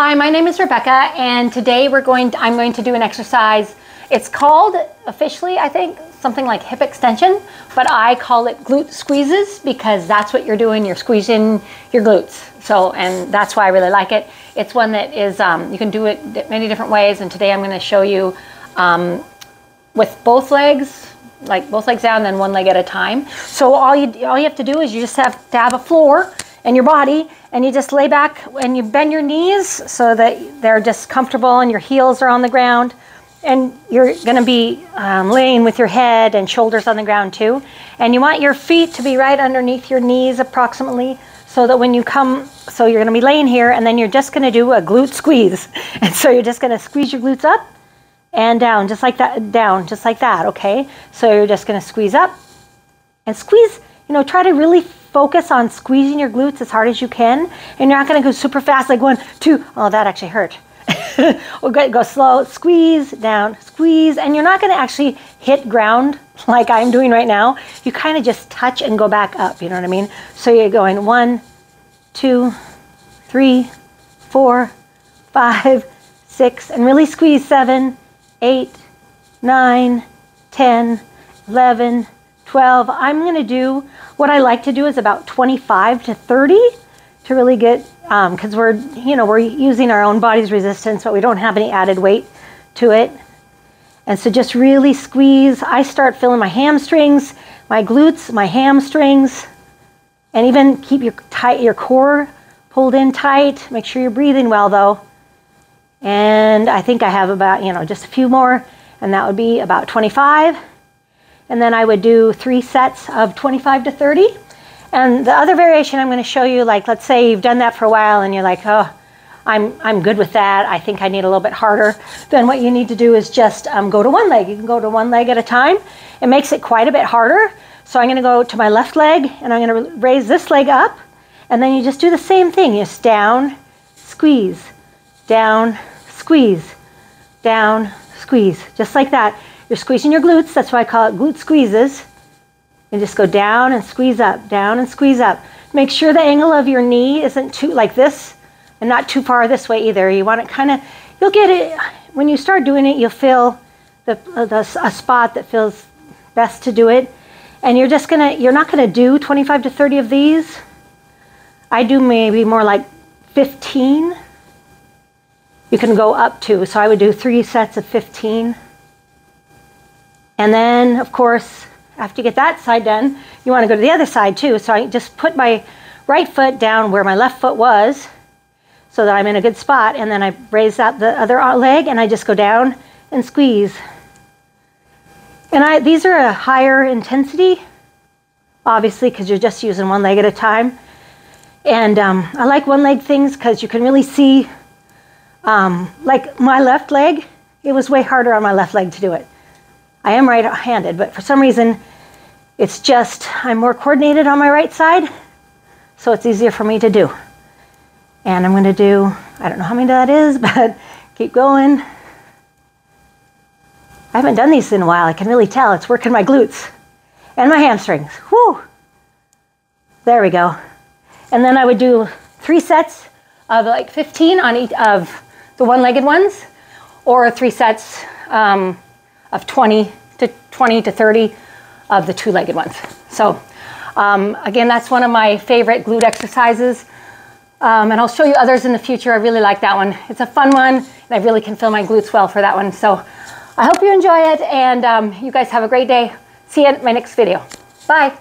Hi, my name is Rebecca, and today we're going. To, I'm going to do an exercise. It's called officially, I think, something like hip extension, but I call it glute squeezes because that's what you're doing. You're squeezing your glutes. So, and that's why I really like it. It's one that is um, you can do it many different ways, and today I'm going to show you um, with both legs, like both legs down, then one leg at a time. So all you all you have to do is you just have to have a floor and your body and you just lay back and you bend your knees so that they're just comfortable and your heels are on the ground. And you're going to be um, laying with your head and shoulders on the ground too. And you want your feet to be right underneath your knees approximately so that when you come so you're going to be laying here and then you're just going to do a glute squeeze. And so you're just going to squeeze your glutes up and down just like that down just like that okay? So you're just going to squeeze up and squeeze you know try to really focus on squeezing your glutes as hard as you can. And you're not going to go super fast, like one, two. Oh, that actually hurt. we'll go, go slow, squeeze down, squeeze. And you're not going to actually hit ground like I'm doing right now. You kind of just touch and go back up. You know what I mean? So you're going one, two, three, four, five, six, and really squeeze seven, eight, nine, ten, eleven. 11, 12. I'm going to do what I like to do is about 25 to 30 to really get, because um, we're, you know, we're using our own body's resistance, but we don't have any added weight to it. And so just really squeeze. I start feeling my hamstrings, my glutes, my hamstrings, and even keep your tight your core pulled in tight. Make sure you're breathing well though. And I think I have about, you know, just a few more, and that would be about 25. And then I would do three sets of 25 to 30. And the other variation I'm going to show you, like let's say you've done that for a while and you're like, oh, I'm, I'm good with that. I think I need a little bit harder. Then what you need to do is just um, go to one leg. You can go to one leg at a time. It makes it quite a bit harder. So I'm going to go to my left leg and I'm going to raise this leg up. And then you just do the same thing. Just down, squeeze, down, squeeze, down, squeeze. Just like that. You're squeezing your glutes. That's why I call it glute squeezes. And just go down and squeeze up, down and squeeze up. Make sure the angle of your knee isn't too like this and not too far this way either. You want it kind of, you'll get it, when you start doing it, you'll feel the, the, a spot that feels best to do it. And you're just gonna, you're not gonna do 25 to 30 of these. I do maybe more like 15. You can go up to, so I would do three sets of 15. And then, of course, after you get that side done, you want to go to the other side too. So I just put my right foot down where my left foot was so that I'm in a good spot. And then I raise out the other leg and I just go down and squeeze. And I, these are a higher intensity, obviously, because you're just using one leg at a time. And um, I like one leg things because you can really see, um, like my left leg, it was way harder on my left leg to do it. I am right handed, but for some reason, it's just I'm more coordinated on my right side, so it's easier for me to do. And I'm going to do, I don't know how many that is, but keep going. I haven't done these in a while. I can really tell it's working my glutes and my hamstrings. Whoo! There we go. And then I would do three sets of like 15 on each of the one-legged ones, or three sets um, of 20 to 20 to 30 of the two-legged ones. So um, again, that's one of my favorite glute exercises. Um, and I'll show you others in the future. I really like that one. It's a fun one, and I really can feel my glutes well for that one. So I hope you enjoy it, and um, you guys have a great day. See you in my next video. Bye.